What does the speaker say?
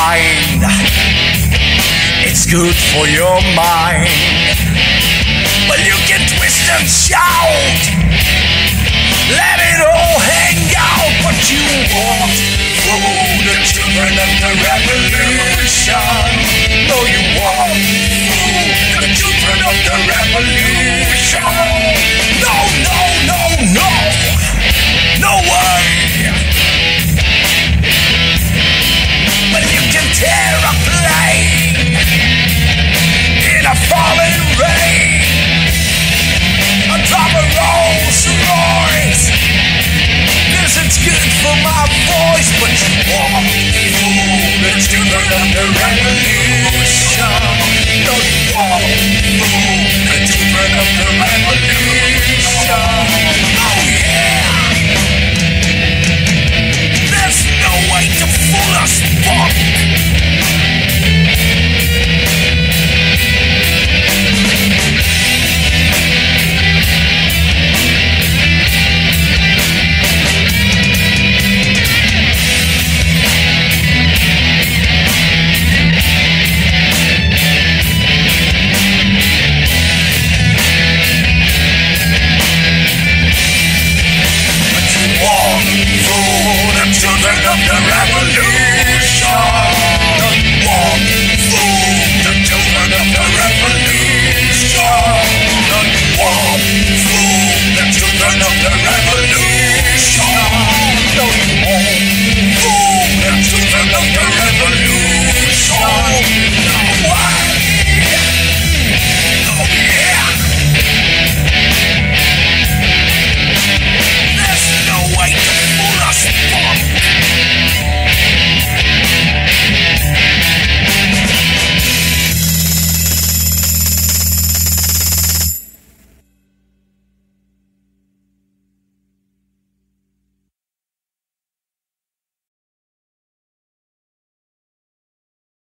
mind. It's good for your mind. Well, you can twist and shout. Let it all hang out, but you won't fool the children of the revolution. No, you won't the revolution. You won't fool the children of the revolution.